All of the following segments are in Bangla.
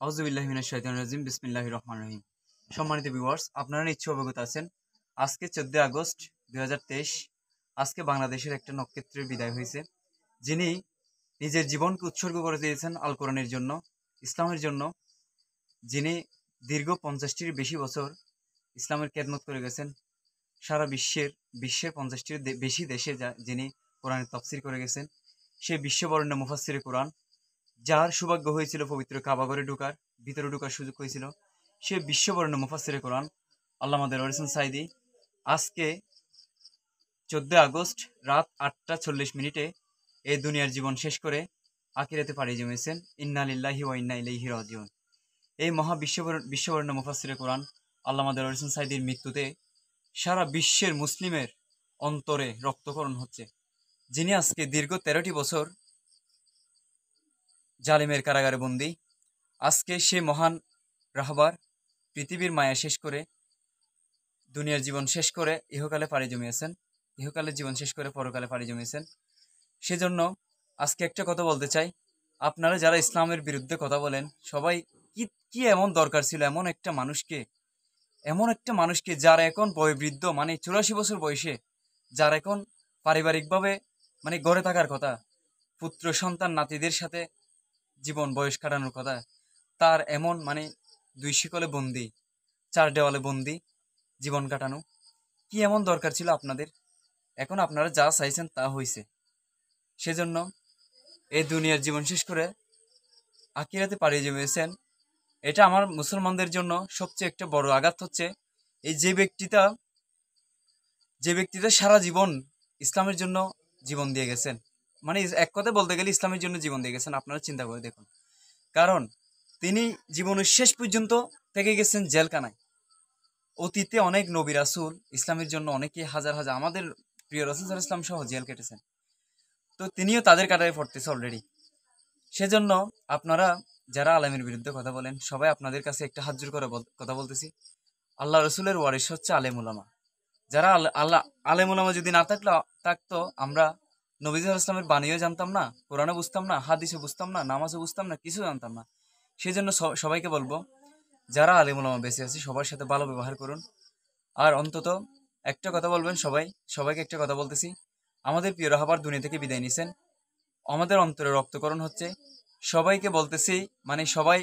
আউজুবিল্লাহিমিনাশাইতানিম বিসমিল্লাহ রহমান রহিম। সম্মানিত ভিউয়ার্স, আপনারা নিশ্চয় অবগত আছেন, আজকে চোদ্দই আগস্ট দুই হাজার তেইশ, আজকে বাংলাদেশের একটা নক্ষত্রের বিদায় হয়েছে, যিনি নিজের জীবনকে উৎসর্গ করে দিয়েছেন আল কোরআনের জন্য, ইসলামের জন্য, যিনি দীর্ঘ পঞ্চাশটির বেশি বছর ইসলামের খেদমত করে গেছেন, সারা বিশ্বের বিশ্বের পঞ্চাশটির বেশি দেশে যা, যিনি কোরআনের তফসির করে গেছেন সে বিশ্ববরণ্য মুফাসির কোরআন যার সৌভাগ্য হয়েছিল পবিত্র কাবাগরে ঢুকার, ভিতরে ঢুকার সুযোগ হয়েছিল। সে বিশ্ববর্ণ মুফাসিরে কোরআন আল্লাহ মাদের ওয়ারিসান সাইদি আজকে চোদ্দ আগস্ট রাত আটটা চল্লিশ মিনিটে এই দুনিয়ার জীবন শেষ করে আকিরাতে পাড়ি জমেছেন। ইন্না লিল্লাহি ওয়া ইন্না ইলাইহি রাজিউন। এই মহা বিশ্ববর- বিশ্ববর্ণ মুফাসিরে কোরআন আল্লাহ মাদের ওয়ারিসান সাইদির মৃত্যুতে সারা বিশ্বের মুসলিমের অন্তরে রক্তকরণ হচ্ছে। যিনি আজকে দীর্ঘ তেরোটি বছর জালিমের কারাগারে বন্দি। আজকে সে মহান রাহবার পৃথিবীর মায়া শেষ করে, দুনিয়ার জীবন শেষ করে ইহকালে পাড়ি জমিয়েছেন। ইহকালে জীবন শেষ করে পরকালে পাড়ি জমিয়েছেন। সেজন্য আজকে একটা কথা বলতে চাই। আপনারা যারা ইসলামের বিরুদ্ধে কথা বলেন, সবাই কি কি এমন দরকার ছিল এমন একটা মানুষকে, এমন একটা মানুষকে যার এখন বয়োবৃদ্ধ মানে চুরাশি বছর বয়সে, যার এখন পারিবারিকভাবে মানে গড়ে থাকার কথা, পুত্র, সন্তান, নাতিদের সাথে জীবন বয়স কাটানোর কথা, তার এমন মানে দুই শিকলে বন্দি, চার দেওয়ালে বন্দি জীবন কাটানো। কি এমন দরকার ছিল আপনাদের? এখন আপনারা যা চাইছেন তা হয়েছে সেজন্য এই দুনিয়ার জীবন শেষ করে আকিরাতে পাড়িয়ে জমিয়েছেন। এটা আমার মুসলমানদের জন্য সবচেয়ে একটা বড় আঘাত হচ্ছে। এই যে ব্যক্তিটা যে ব্যক্তিটা সারা জীবন ইসলামের জন্য জীবন দিয়ে গেছেন মানে এক কথায় বলতে গেলে ইসলামের জন্য জীবন দিয়ে গেছেন, আপনারা চিন্তা করে দেখুন। কারণ তিনি জীবনের শেষ পর্যন্ত থেকে গেছেন জেলখানায়। অতীতে অনেক নবী রাসুল ইসলামের জন্য অনেকে হাজার হাজার, আমাদের প্রিয় রাসুল ইসলাম সহ জেল কেটেছেন। তো তিনিও তাদের কাটায় পড়তেছে অলরেডি সেজন্য আপনারা যারা আলেমের বিরুদ্ধে কথা বলেন, সবাই আপনাদের কাছে একটা হাত জোর করে কথা বলতেছি। আল্লাহ রসুলের ওয়ারিস হচ্ছে আলেমুলামা। যারা আল- আল্লাহ আলেমুলামা যদি না থাকলে থাকতো, আমরা নবী ইসলামের বাণীও জানতাম না কোরআনে বুঝতাম না হাদিসে বুঝতাম না, নামাজও বুঝতাম না কিছু জানতাম না। সেই জন্য সবাইকে বলব, যারা আলিমুলামা বেঁচে আছে, সবার সাথে ভালো ব্যবহার করুন। আর অন্তত একটা কথা বলবেন সবাই, সবাইকে একটা কথা বলতেছি। আমাদের প্রিয় রাহাবার দুনিয়া থেকে বিদায় নিছেন। আমাদের অন্তরে রক্তকরণ হচ্ছে। সবাইকে বলতেছি মানে সবাই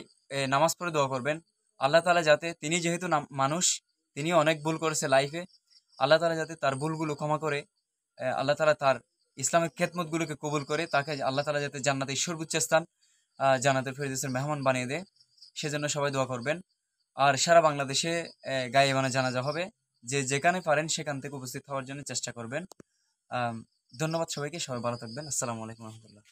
নামাজ পড়ে দোয়া করবেন। আল্লাহ তালা যাতে তিনি যেহেতু মানুষ, তিনি অনেক ভুল করেছে লাইফে আল্লাহ তালা যাতে তার ভুলগুলো ক্ষমা করে আল্লাহ তালা তার ইসলামিক খেদমতগুলোকে কবুল করে তাকে আল্লাহ তালা যাতে জান্নাতের সর্বোচ্চ স্থান জান্নাতের ফেরদেশের মেহমান বানিয়ে দেয় সেজন্য সবাই দোয়া করবেন। আর সারা বাংলাদেশে আহ, গায়েবানা জানাজা হবে। যে যেখানে পারেন সেখান থেকে উপস্থিত হওয়ার জন্য চেষ্টা করবেন। ধন্যবাদ সবাইকে। সবাই ভালো থাকবেন। আসসালামু আলাইকুম রহমতুল্লাহ।